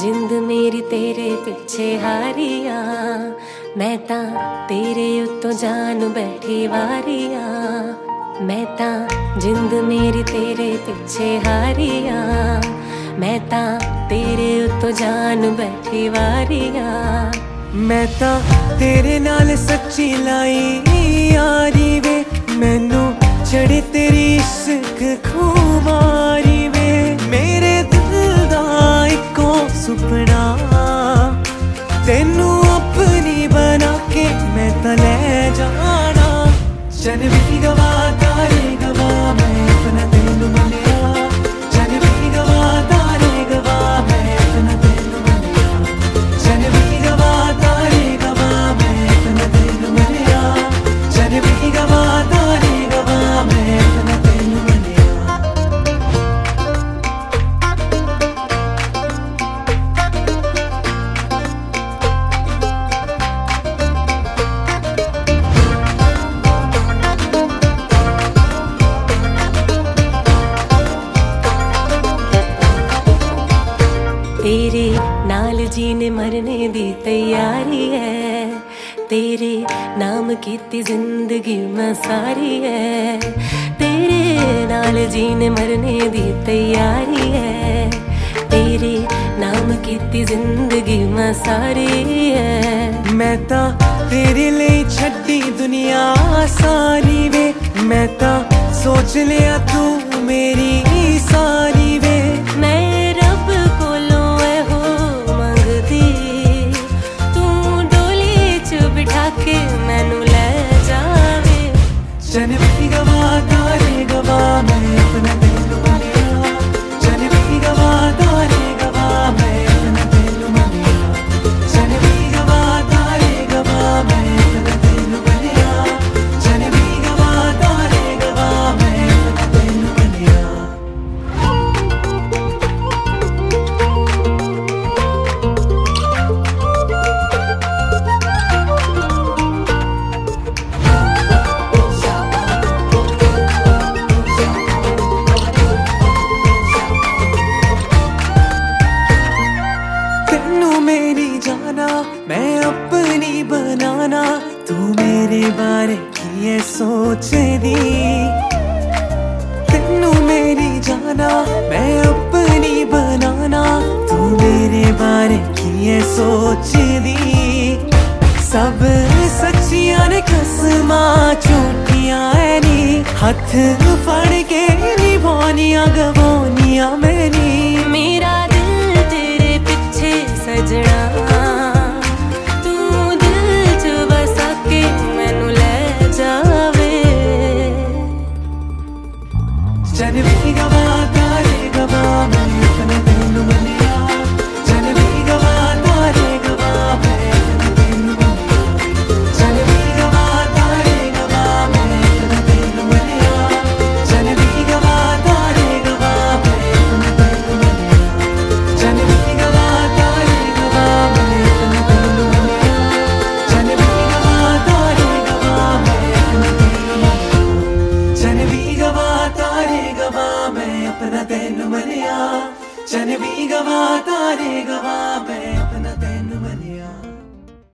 ਜਿੰਦ ਮੇਰੀ ਤੇਰੇ ਪਿੱਛੇ ਹਾਰੀਆਂ। ਮੈਂ ਤਾਂ ਤੇਰੇ ਉੱਤੋਂ ਜਾਨ ਬੈਠੀ ਵਾਰੀਆਂ। ਮੈਂ ਤਾਂ ਜਿੰਦ ਮੇਰੀ ਤੇਰੇ ਪਿੱਛੇ ਹਾਰੀਆਂ। ਮੈਂ ਤਾਂ ਤੇਰੇ ਉੱਤੋਂ ਜਾਨ ਬੈਠੀ ਵਾਰੀਆਂ। ਮੈਂ ਤਾਂ ਤੇਰੇ ਨਾਲ ਸੱਚੀ ਲਾਈ ਯਾਰੀ ਵੇ ਮੈਨੂੰ ਚੜੇ ਤੇਰੀ ਇਸ਼ਕ ਖੂਮਾਰੀ ਤੈਨੂੰ ਆਪਣੀ ਬਣਾ ਕੇ ਮੈਂ ਤਾਂ ਲੈ ਜਾਣਾ। ਚਨ ਵੀ ਗਵਾ तेरे नाल जीने मरने दी तैयारी है। तेरे नाम की ज़िंदगी मैं सारी है। तेरे नाल जीने मरने दी तैयारी है। तेरे नाम की ज़िंदगी मैं सारी है। मैं ता तेरे लिए छड्डी दुनिया सारी वे। मैं ता सोच लिया तू पन्नू मेरी जाना, मैं अपनी बनाना, तू मेरे बारे की ये सोच दी। पन्नू मेरी जाना, मैं अपनी बनाना, तू मेरे बारे की ये सोच दी। सब सच्चिया ने कसमा झूठिया नी हथ फड़ के निभानिया, गवानिया मैंने। अपना तेन मनिया चन भी गवा तारे गवा मैं अपना